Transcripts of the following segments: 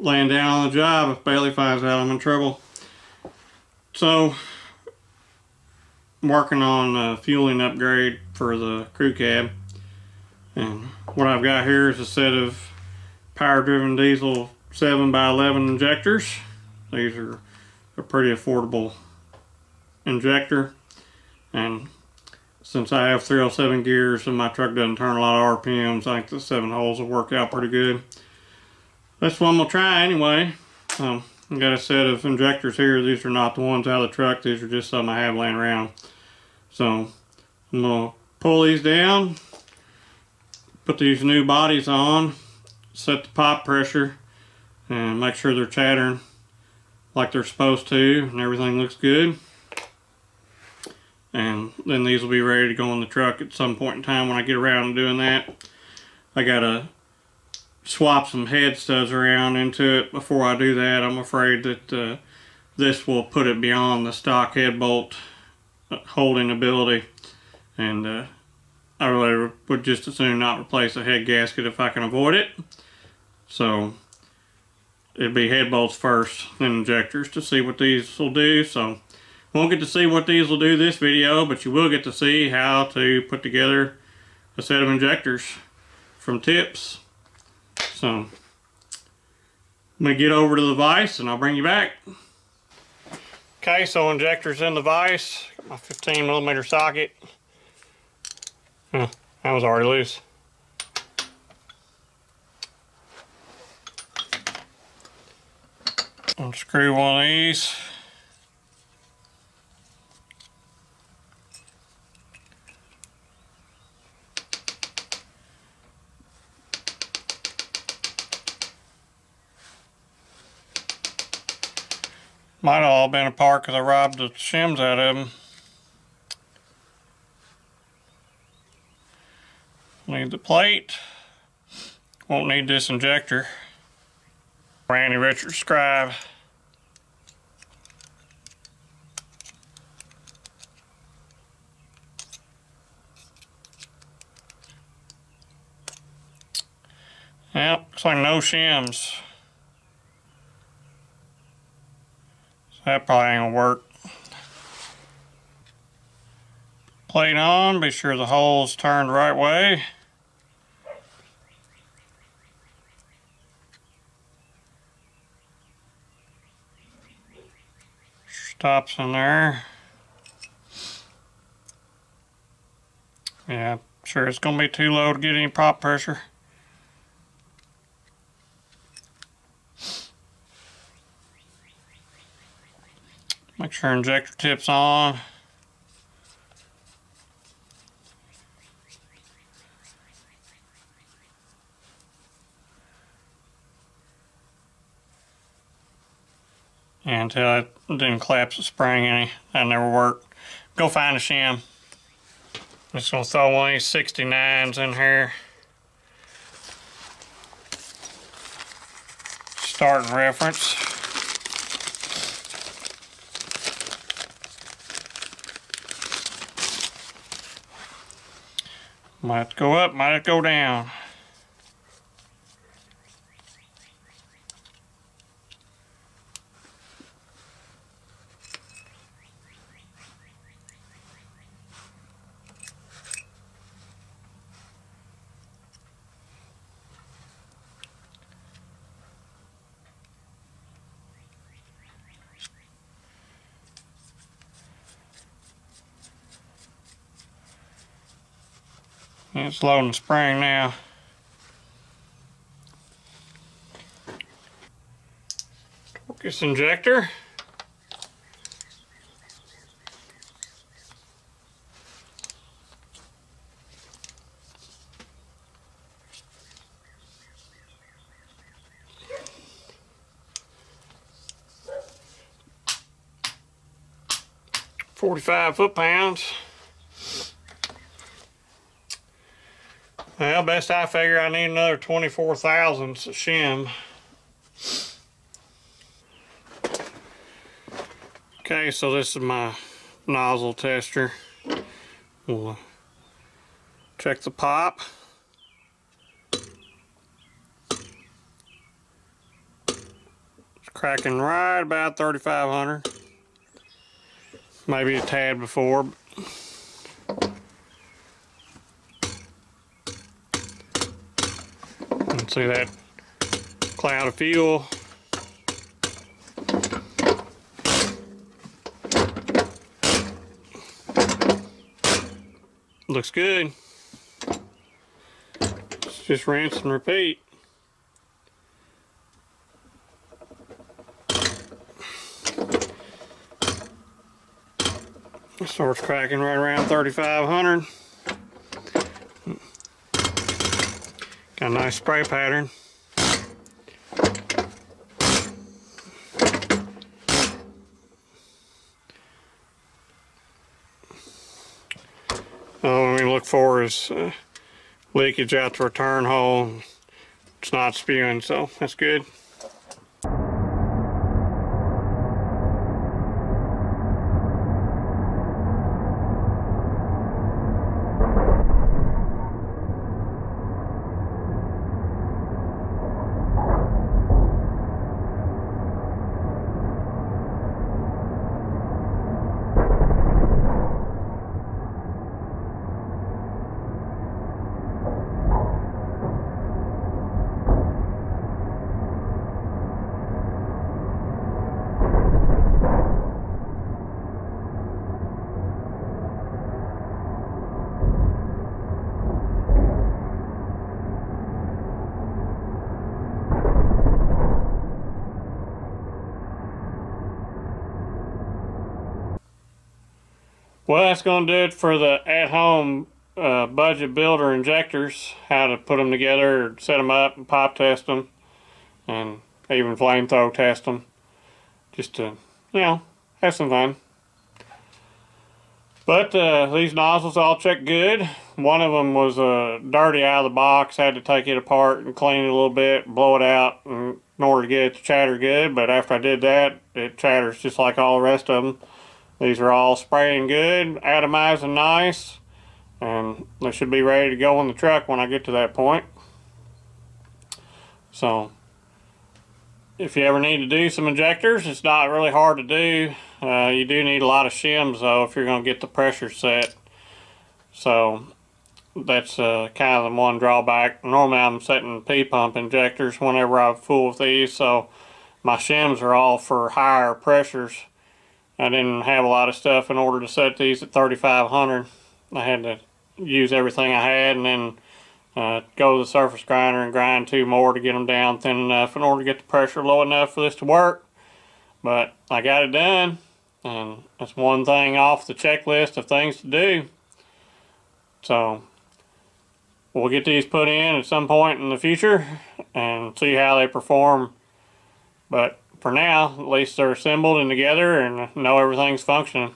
laying down on the job if Bailey finds out I'm in trouble. So, I'm working on a fueling upgrade for the crew cab. And what I've got here is a set of power driven diesel 7 by 11 injectors. These are a pretty affordable injector. And since I have 307 gears and my truck doesn't turn a lot of RPMs, I think the 7 holes will work out pretty good. That's one we'll try anyway. Um, I got a set of injectors here. These are not the ones out of the truck. These are just some I have laying around. So I'm going to pull these down, put these new bodies on, set the pop pressure, and make sure they're chattering like they're supposed to and everything looks good and then these will be ready to go in the truck at some point in time when I get around to doing that. I gotta swap some head studs around into it before I do that. I'm afraid that uh, this will put it beyond the stock head bolt holding ability and uh, I really would just as soon not replace the head gasket if I can avoid it. So it'd be head bolts first, then injectors to see what these will do. So won't get to see what these will do this video, but you will get to see how to put together a set of injectors from tips. So, I'm going to get over to the vise and I'll bring you back. Okay, so injectors in the vise. Got my 15 millimeter socket. Huh, that was already loose. Unscrew one of these. Might have all been apart because I robbed the shims out of them. Need the plate. Won't need this injector. Randy Richards scribe. Yep, looks like no shims. That probably ain't gonna work. Plate on, be sure the hole's turned right way. Stops in there. Yeah, sure it's gonna be too low to get any pop pressure. Make sure injector tip's on. until it didn't collapse the spring any. That never worked. Go find a shim. I'm just gonna throw one of these 69s in here. Starting reference. Might go up, might go down. It's loading spring now. Torque this injector. Forty-five foot-pounds. Well, best I figure I need another 24 thousandths of shim. Okay, so this is my nozzle tester. We'll check the pop. It's cracking right about 3500 maybe a tad before see that. Cloud of fuel. Looks good. It's just rinse and repeat. Starts cracking right around 3,500. Got a nice spray pattern. All we look for is uh, leakage out the return hole. It's not spewing, so that's good. Well, that's going to do it for the at-home uh, budget builder injectors, how to put them together, set them up, and pop test them, and even flamethrower test them, just to, you know, have some fun. But uh, these nozzles all check good. One of them was uh, dirty out of the box, had to take it apart and clean it a little bit, blow it out in order to get it to chatter good, but after I did that, it chatters just like all the rest of them. These are all spraying good, atomizing nice, and they should be ready to go in the truck when I get to that point. So, if you ever need to do some injectors, it's not really hard to do. Uh, you do need a lot of shims though if you're going to get the pressure set. So, that's uh, kind of the one drawback. Normally I'm setting P-pump injectors whenever I fool with these, so my shims are all for higher pressures I didn't have a lot of stuff in order to set these at 3500 I had to use everything I had and then uh, go to the surface grinder and grind two more to get them down thin enough in order to get the pressure low enough for this to work. But I got it done and that's one thing off the checklist of things to do. So we'll get these put in at some point in the future and see how they perform. But for now, at least they're assembled and together and know everything's functioning.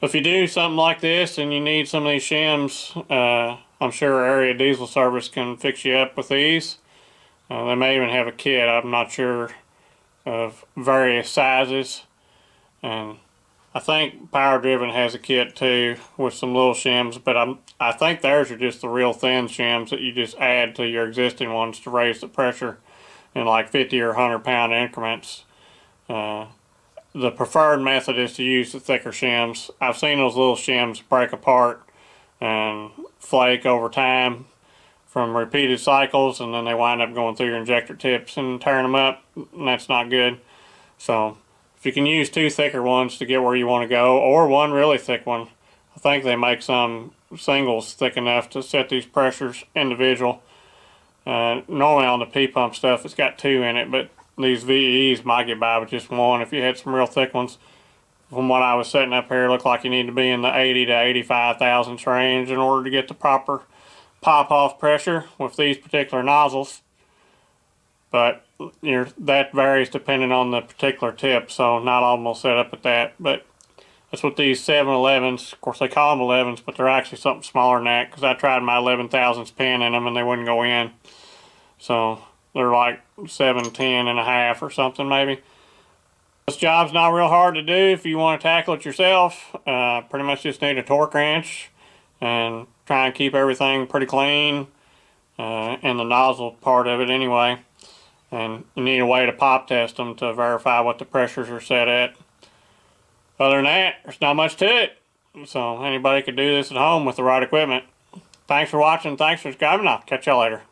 If you do something like this and you need some of these shims, uh, I'm sure Area Diesel Service can fix you up with these. Uh, they may even have a kit, I'm not sure, of various sizes. And I think Power Driven has a kit too with some little shims, but I'm I think theirs are just the real thin shims that you just add to your existing ones to raise the pressure in like 50 or 100 pound increments. Uh, the preferred method is to use the thicker shims. I've seen those little shims break apart and flake over time from repeated cycles and then they wind up going through your injector tips and tearing them up and that's not good. So if you can use two thicker ones to get where you want to go, or one really thick one, I think they make some singles thick enough to set these pressures individual. Uh, normally on the P-pump stuff, it's got two in it, but these VEs might get by with just one if you had some real thick ones. From what I was setting up here, looked like you need to be in the 80 to 85 thousandths range in order to get the proper pop-off pressure with these particular nozzles. But you that varies depending on the particular tip, so not all of them will set up at that. But that's what these 7-Elevens, of course they call them 11s, but they're actually something smaller than that because I tried my 11 thousandths pin in them and they wouldn't go in. So they're like 7, 10 and a half or something maybe. This job's not real hard to do if you want to tackle it yourself. Uh, pretty much just need a torque wrench and try and keep everything pretty clean uh, in the nozzle part of it anyway. And you need a way to pop test them to verify what the pressures are set at. Other than that, there's not much to it. So anybody could do this at home with the right equipment. Thanks for watching. Thanks for subscribing. I'll catch y'all later.